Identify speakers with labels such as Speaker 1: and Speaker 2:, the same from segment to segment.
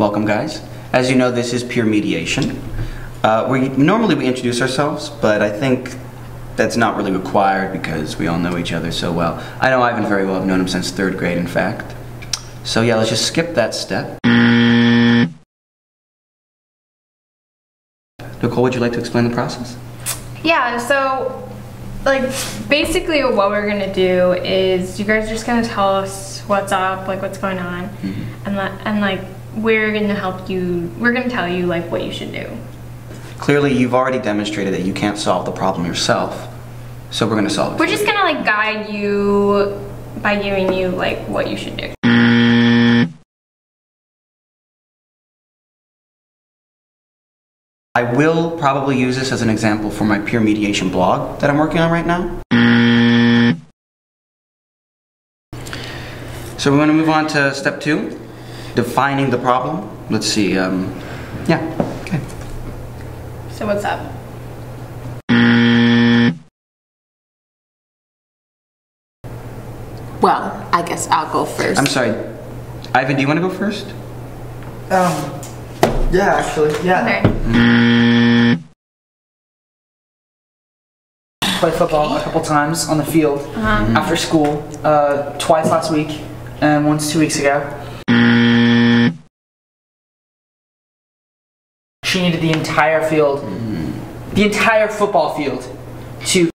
Speaker 1: Welcome, guys. As you know, this is Peer Mediation. Uh, we normally we introduce ourselves, but I think that's not really required because we all know each other so well. I know Ivan very well. I've known him since third grade, in fact. So yeah, let's just skip that step. Nicole, would you like to explain the process?
Speaker 2: Yeah, so like basically what we're gonna do is you guys are just gonna tell us what's up, like what's going on, and let, and like we're gonna help you. We're gonna tell you like what you should do.
Speaker 1: Clearly, you've already demonstrated that you can't solve the problem yourself, so we're going to solve it.
Speaker 2: We're just gonna like guide you by giving you like what you should do.
Speaker 1: I will probably use this as an example for my peer mediation blog that I'm working on right now. So we're going to move on to step two, defining the problem. Let's see. Um, yeah. Okay.
Speaker 2: So what's up?
Speaker 3: Well, I guess I'll go 1st
Speaker 1: I'm sorry. Ivan, do you want to go first?
Speaker 4: Um, yeah, actually, yeah.
Speaker 2: Okay.
Speaker 4: Played football a couple times on the field after school, uh, twice last week and once two weeks ago. She needed the entire field, the entire football field, to.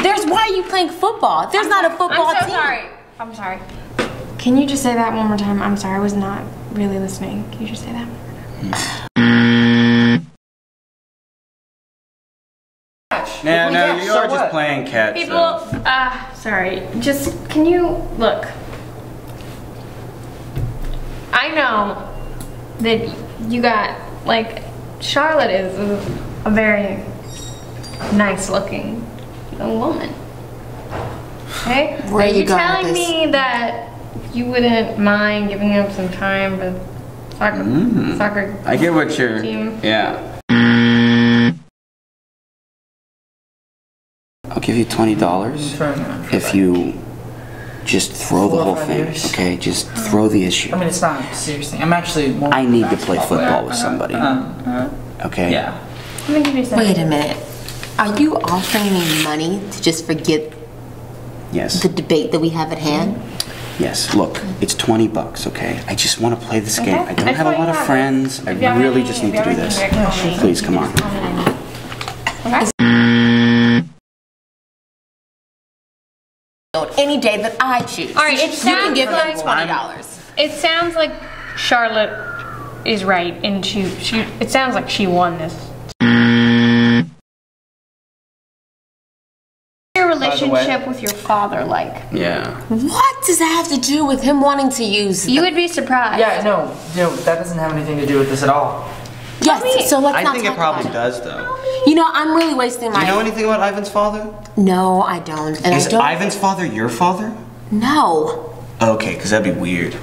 Speaker 3: There's why are you playing football? There's not a football
Speaker 2: I'm so
Speaker 3: team.
Speaker 2: sorry. I'm sorry. Can you just say that one more time? I'm sorry. I was not really listening. Can you just say that?
Speaker 1: No,
Speaker 4: we
Speaker 1: no,
Speaker 4: get,
Speaker 1: you
Speaker 4: so
Speaker 1: are just
Speaker 4: what?
Speaker 1: playing catch.
Speaker 2: People,
Speaker 1: so-
Speaker 2: uh, sorry. Just can you look? I know that you got like Charlotte is a, a very nice looking young woman. Okay?
Speaker 3: Where are you going
Speaker 2: telling
Speaker 3: this?
Speaker 2: me that you wouldn't mind giving up some time with soccer
Speaker 1: Mm.
Speaker 2: soccer
Speaker 1: I get what you're.
Speaker 2: team?
Speaker 1: Yeah. I'll give you twenty dollars if you just throw the
Speaker 4: Four or
Speaker 1: whole thing.
Speaker 4: years.
Speaker 1: Okay, just throw the issue.
Speaker 4: I mean, it's not seriously. I'm actually more.
Speaker 1: I need to play football
Speaker 4: player.
Speaker 1: with somebody.
Speaker 4: Uh,
Speaker 1: Okay.
Speaker 4: yeah.
Speaker 2: I'm give you some.
Speaker 3: Wait a minute. Are you offering me money to just forget
Speaker 1: Yes.
Speaker 3: the debate that we have at hand?
Speaker 1: Yes. Look, it's twenty bucks. Okay. I just want to play this game. I don't
Speaker 2: That's
Speaker 1: have a lot of friends. I
Speaker 2: If you have
Speaker 1: really just need to do this.
Speaker 2: anything, call me.
Speaker 1: Please, come on.
Speaker 2: Call me when I need. Okay?
Speaker 3: Any day that I choose.
Speaker 2: All right, it
Speaker 3: you can give
Speaker 2: like-
Speaker 3: them twenty dollars.
Speaker 2: It sounds like Charlotte is right, and she she. It sounds like she won this. Your relationship with your father like?
Speaker 1: Yeah.
Speaker 3: What does that have to do with him wanting to use?
Speaker 2: You would be surprised.
Speaker 4: Yeah, no, no, that doesn't have anything to do with this at all.
Speaker 3: yes. So let's
Speaker 1: I
Speaker 3: not
Speaker 1: think it probably does, though.
Speaker 3: It. You know, I'm really wasting my.
Speaker 1: Do
Speaker 3: my.
Speaker 1: you know anything about Ivan's father?
Speaker 3: no, I don't. And
Speaker 1: Is
Speaker 3: I don't.
Speaker 1: Ivan's father your father?
Speaker 3: no.
Speaker 1: Okay, because that'd be weird.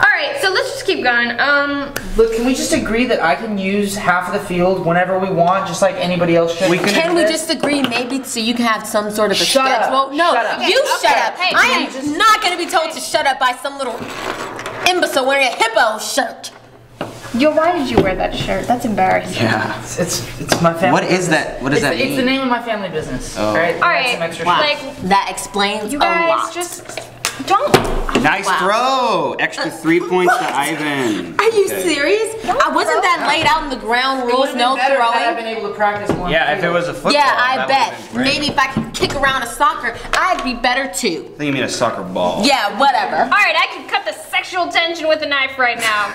Speaker 2: All right, so let's just keep going. Um,
Speaker 4: Look, can we just agree that I can use half of the field whenever we want, just like anybody else should?
Speaker 1: We can-
Speaker 3: Can we just agree maybe so you can have some sort of a
Speaker 4: Shut up.
Speaker 3: schedule? No,
Speaker 4: Shut up.
Speaker 3: you
Speaker 2: Okay,
Speaker 3: shut
Speaker 2: okay.
Speaker 3: up.
Speaker 2: Hey,
Speaker 3: I am
Speaker 2: just-
Speaker 3: not going to be told to shut up by some little imbecile wearing a hippo shirt.
Speaker 2: Yo, why did you wear that shirt? That's embarrassing.
Speaker 1: Yeah.
Speaker 4: It's, it's, it's my family.
Speaker 1: What is
Speaker 4: business.
Speaker 1: that? What does
Speaker 4: it's
Speaker 1: that
Speaker 4: mean? It's the name of my family business.
Speaker 1: Oh.
Speaker 4: All right.
Speaker 2: All right,
Speaker 4: Some extra
Speaker 3: Wow.
Speaker 2: like
Speaker 3: that explains
Speaker 2: you
Speaker 3: a
Speaker 2: guys
Speaker 3: lot.
Speaker 2: just don't.
Speaker 1: Nice throw! Extra three points to Ivan.
Speaker 3: Are you serious? I wasn't that laid out in the ground
Speaker 4: It
Speaker 3: rules,
Speaker 4: would've been
Speaker 3: no
Speaker 4: better had I
Speaker 3: throwing.
Speaker 4: been able to practice more.
Speaker 1: Yeah, if it was a football.
Speaker 3: Yeah, I
Speaker 1: would've
Speaker 3: bet.
Speaker 1: been great.
Speaker 3: Maybe if I could kick around a soccer, I'd be better too.
Speaker 1: I think you mean a soccer ball.
Speaker 3: Yeah, whatever.
Speaker 2: All right, I can cut the sexual tension with a knife right now.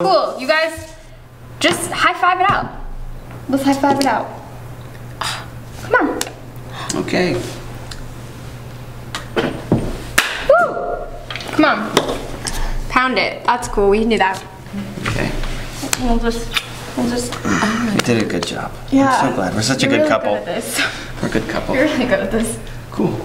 Speaker 2: Cool, you guys just high five it out. Let's high five it out. Come on.
Speaker 1: Okay.
Speaker 2: Woo! Come on. Pound it. That's cool. We can do that.
Speaker 1: Okay.
Speaker 2: We'll just, we'll just.
Speaker 1: You did a good job.
Speaker 2: Yeah.
Speaker 1: I'm so glad. We're such a
Speaker 2: You're
Speaker 1: good
Speaker 2: really
Speaker 1: couple.
Speaker 2: Good at this.
Speaker 1: We're a good couple.
Speaker 2: You're really good at this.
Speaker 1: Cool.